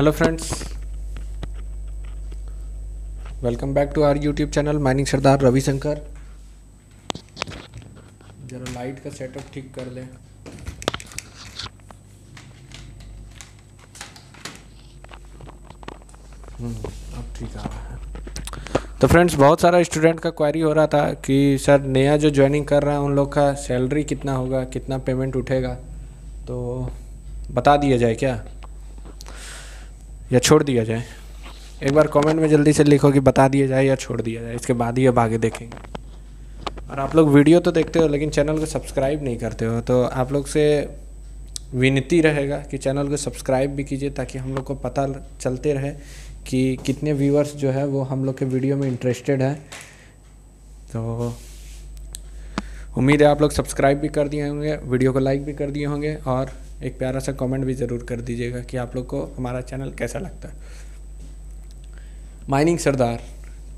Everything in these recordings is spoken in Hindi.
Hello friends welcome back to our YouTube channel mining Sardar Ravishankar जरा लाइट का सेटअप ठीक कर लें। हम्म, अब ठीक आ रहा है। तो फ्रेंड्स बहुत सारा स्टूडेंट का क्वेरी हो रहा था कि सर नया जो ज्वाइनिंग कर रहा है उन लोग का सैलरी कितना होगा? कितना पेमेंट उठेगा? तो बता दिया जाए क्या? या छोड़ दिया जाए। एक बार कमेंट में जल्दी से लिखो कि बता दिया जाए या छोड़ दिया जाए, इसके बाद ही अब आगे देखेंगे। और आप लोग वीडियो तो देखते हो, लेकिन चैनल को सब्सक्राइब नहीं करते हो तो आप लोग से विनती रहेगा कि चैनल को सब्सक्राइब भी कीजिए ताकि हम लोग को पता चलते रहे कि कितने व्यूअर्स जो है वो हम लोग के वीडियो में इंटरेस्टेड है। तो उम्मीद है आप लोग सब्सक्राइब भी कर दिए होंगे, वीडियो को लाइक भी कर दिए होंगे और एक प्यारा सा कमेंट भी ज़रूर कर दीजिएगा कि आप लोग को हमारा चैनल कैसा लगता है। Mining Sardar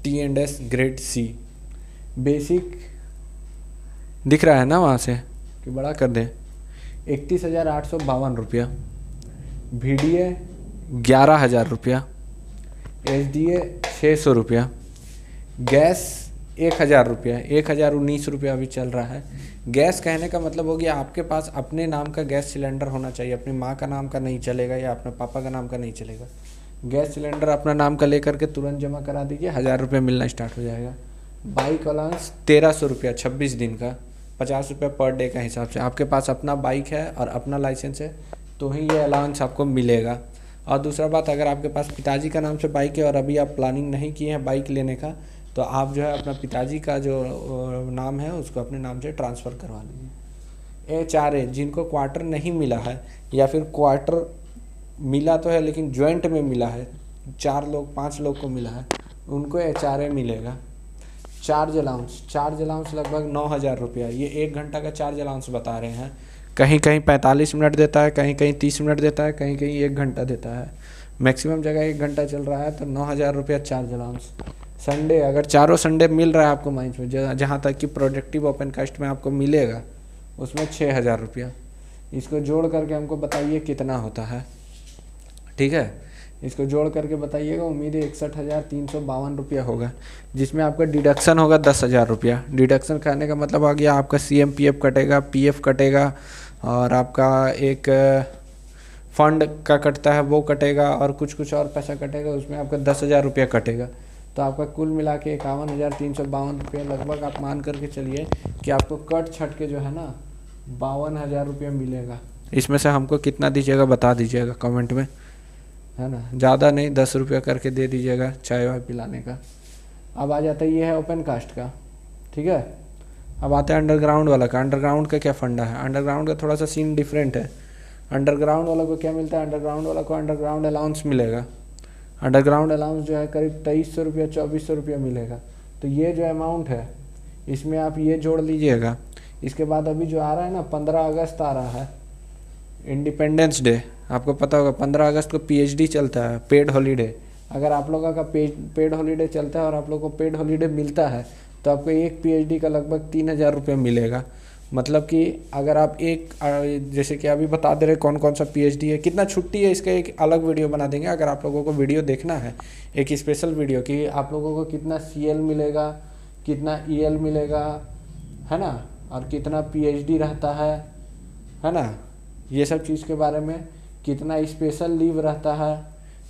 T and S grade C basic दिख रहा है ना वहाँ से? कि बड़ा कर दें। इकतीस हज़ार आठ सौ बावन रुपया। वी डी ए ग्यारह हज़ार रुपया। एच डी ए छः सौ रुपया। गैस एक हज़ार रुपया एक हज़ार उन्नीस रुपया अभी चल रहा है। गैस कहने का मतलब हो गया आपके पास अपने नाम का गैस सिलेंडर होना चाहिए, अपनी माँ का नाम का नहीं चलेगा या अपने पापा का नाम का नहीं चलेगा। गैस सिलेंडर अपना नाम का लेकर के तुरंत जमा करा दीजिए, हज़ार रुपये मिलना स्टार्ट हो जाएगा। बाइक अलाउंस तेरह सौ रुपया, छब्बीस दिन का, पचास रुपये पर डे का हिसाब से। आपके पास अपना बाइक है और अपना लाइसेंस है तो ही ये अलाउंस आपको मिलेगा। और दूसरा बात, अगर आपके पास पिताजी का नाम से बाइक है और अभी आप प्लानिंग नहीं किए हैं बाइक लेने का तो आप जो है अपना पिताजी का जो नाम है, उसको अपने नाम से ट्रांसफ़र करवा लीजिए। ए, चार ए, जिनको क्वार्टर नहीं मिला है, या फिर क्वार्टर मिला तो है, लेकिन ज्वाइंट में मिला है, चार लोग, पाँच लोग को मिला है, उनको एच आर ए मिलेगा। चार्ज अलाउंस चार्ज अलाउंस लगभग नौ हज़ार रुपया। ये एक घंटा का चार्ज अलाउंस बता रहे हैं। कहीं कहीं पैंतालीस मिनट देता है, कहीं कहीं तीस मिनट देता है, कहीं कहीं एक घंटा देता है। मैक्सिमम जगह एक घंटा चल रहा है तो नौ हज़ार रुपया चार्ज अलाउंस संडे अगर चारों संडे मिल रहा है आपको माइंस में, जहाँ तक कि प्रोडक्टिव ओपन कास्ट में आपको मिलेगा, उसमें छः हज़ार रुपया। इसको जोड़ करके हमको बताइए कितना होता है। ठीक है? इसको जोड़ करके बताइएगा, उम्मीद है इकसठ हज़ार तीन सौ बावन रुपया होगा, जिसमें आपका डिडक्शन होगा दस हज़ार रुपया। डिडक्शन करने का मतलब आ गया, आपका सी एम पी एफ़ कटेगा पी एफ़ कटेगा, और आपका एक फंड का कटता है, वो कटेगा, और कुछ कुछ और पैसा कटेगा, उसमें आपका दस हज़ार रुपया कटेगा। तो आपका कुल मिला के इक्यावन हज़ार तीन सौ बावन रुपये लगभग आप मान करके चलिए कि आपको कट छट के जो है ना बावन हज़ार रुपया मिलेगा। इसमें से हमको कितना दीजिएगा बता दीजिएगा कमेंट में। है ना? ज़्यादा नहीं दस रुपया करके दे दीजिएगा चाय वाय पिलाने का। अब आ जाता है ये है ओपन कास्ट का। ठीक है? अब आते हैं अंडरग्राउंड वाला का। अंडरग्राउंड का क्या फंडा है? अंडरग्राउंड का थोड़ा सा सीन डिफरेंट है। अंडरग्राउंड वाला को क्या मिलता है? अंडरग्राउंड वाला को अंडरग्राउंड अलाउंस मिलेगा। अंडरग्राउंड अलाउंस जो है करीब तेईस सौ रुपया, चौबीस सौ रुपया मिलेगा। तो ये जो अमाउंट है, इसमें आप ये जोड़ लीजिएगा। इसके बाद अभी जो आ रहा है ना, पंद्रह अगस्त आ रहा है। इंडिपेंडेंस डे आपको पता होगा, पंद्रह अगस्त को पीएचडी चलता है पेड हॉलीडे अगर आप लोगों का पेड हॉलीडे चलता है और आप लोगों को पेड हॉलीडे मिलता है तो आपको एक पीएचडी का लगभग तीन हज़ार रुपये मिलेगा। मतलब कि अगर आप एक जैसे कि अभी बता दे रहे कौन कौन सा पीएचडी है, कितना छुट्टी है, इसका एक अलग वीडियो बना देंगे। अगर आप लोगों को वीडियो देखना है, एक स्पेशल वीडियो कि आप लोगों को कितना सीएल मिलेगा, कितना ईएल मिलेगा, है ना? और कितना पीएचडी रहता है है ना? ये सब चीज़ के बारे में, कितना स्पेशल लीव रहता है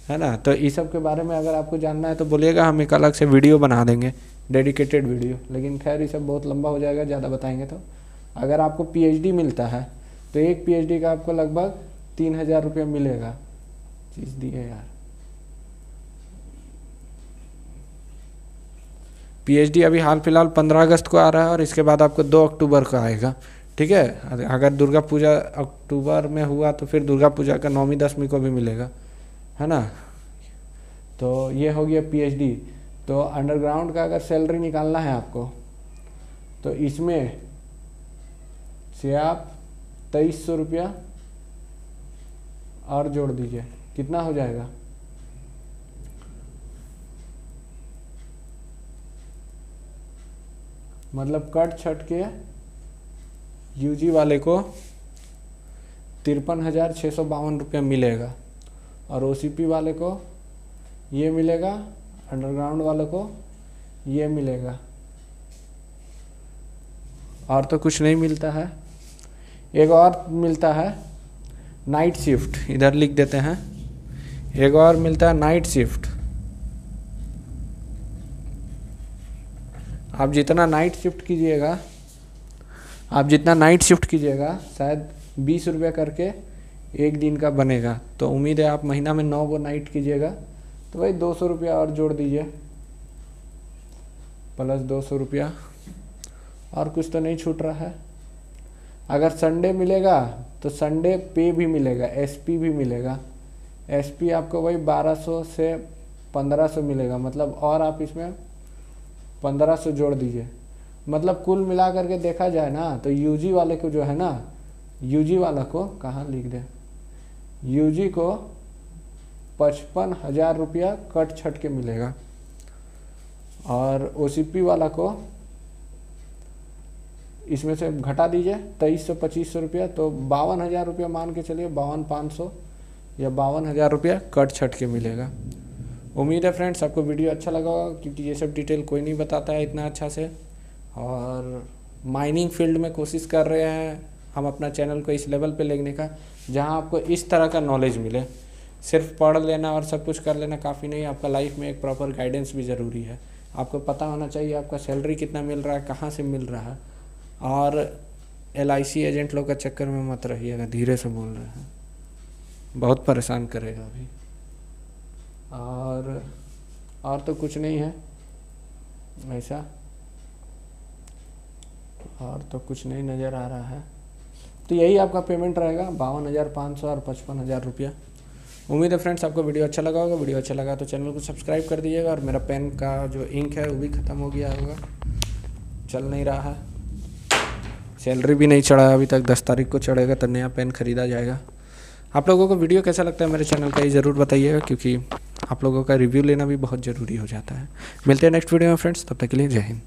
है ना? तो इस सब के बारे में अगर आपको जानना है तो बोलिएगा, हम एक अलग से वीडियो बना देंगे डेडिकेटेड वीडियो। लेकिन खैर, ये सब बहुत लंबा हो जाएगा, ज़्यादा बताएँगे तो। अगर आपको पीएचडी मिलता है तो एक पीएचडी का आपको लगभग तीन हज़ार रुपया मिलेगा। चीज़ दी है यार। पीएचडी अभी हाल फ़िलहाल पंद्रह अगस्त को आ रहा है और इसके बाद आपको दो अक्टूबर को आएगा। ठीक है? अगर दुर्गा पूजा अक्टूबर में हुआ तो फिर दुर्गा पूजा का नौवीं, दसवीं को भी मिलेगा। है ना? तो ये हो गया पीएचडी तो अंडरग्राउंड का अगर सैलरी निकालना है आपको तो इसमें से आप तेईस सौ रुपया और जोड़ दीजिए। कितना हो जाएगा? मतलब कट छट के यूजी वाले को तिरपन हज़ार छः सौ बावन रुपया मिलेगा और ओसीपी वाले को ये मिलेगा अंडरग्राउंड वाले को ये मिलेगा। और तो कुछ नहीं मिलता है। एक और मिलता है नाइट शिफ्ट इधर लिख देते हैं। एक और मिलता है नाइट शिफ्ट आप जितना नाइट शिफ्ट कीजिएगा, आप जितना नाइट शिफ्ट कीजिएगा, शायद बीस रुपये करके एक दिन का बनेगा। तो उम्मीद है आप महीना में नौ गो नाइट कीजिएगा। तो भाई दो सौ रुपया और जोड़ दीजिए। प्लस दो सौ रुपया। और कुछ तो नहीं छूट रहा है। अगर संडे मिलेगा तो संडे पे भी मिलेगा एसपी भी मिलेगा। एसपी आपको वही 1200 से 1500 मिलेगा। मतलब और आप इसमें 1500 जोड़ दीजिए। मतलब कुल मिला करके देखा जाए ना तो यूजी वाले को जो है ना यूजी वाला को कहाँ लिख दे? यूजी को पचपन हज़ार रुपया कट छट के मिलेगा। और ओसीपी वाला को इसमें से घटा दीजिए, तेईस सौ, पच्चीस सौ रुपया तो बावन हज़ार रुपया मान के चलिए, बावन पाँच सौ या बावन हज़ार रुपया कट छट के मिलेगा। उम्मीद है फ्रेंड्स, आपको वीडियो अच्छा लगा होगा, क्योंकि ये सब डिटेल कोई नहीं बताता है इतना अच्छा से। और माइनिंग फ़ील्ड में कोशिश कर रहे हैं हम अपना चैनल को इस लेवल पे लेने का, जहाँ आपको इस तरह का नॉलेज मिले। सिर्फ़ पढ़ लेना और सब कुछ कर लेना काफ़ी नहीं, आपका लाइफ में एक प्रॉपर गाइडेंस भी ज़रूरी है। आपको पता होना चाहिए आपका सैलरी कितना मिल रहा है, कहाँ से मिल रहा है। और LIC एजेंट लोग का चक्कर में मत रहिएगा, धीरे से बोल रहे हैं। बहुत परेशान करेगा अभी। और और तो कुछ नहीं है। ऐसा। और तो कुछ नहीं नज़र आ रहा है। तो यही आपका पेमेंट रहेगा, बावन हज़ार पाँच सौ और पचपन हज़ार रुपया। उम्मीद है फ्रेंड्स आपको वीडियो अच्छा लगा होगा। वीडियो अच्छा लगा तो चैनल को सब्सक्राइब कर दीजिएगा और मेरा पेन का जो इंक है वो भी ख़त्म हो गया होगा। चल नहीं रहा है। सैलरी भी नहीं चढ़ा अभी तक, दस तारीख को चढ़ेगा तो नया पेन ख़रीदा जाएगा। आप लोगों को वीडियो कैसा लगता है मेरे चैनल का, ये ज़रूर बताइएगा, क्योंकि आप लोगों का रिव्यू लेना भी बहुत ज़रूरी हो जाता है। मिलते हैं नेक्स्ट वीडियो में, फ्रेंड्स, तब तक के लिए जय हिंद।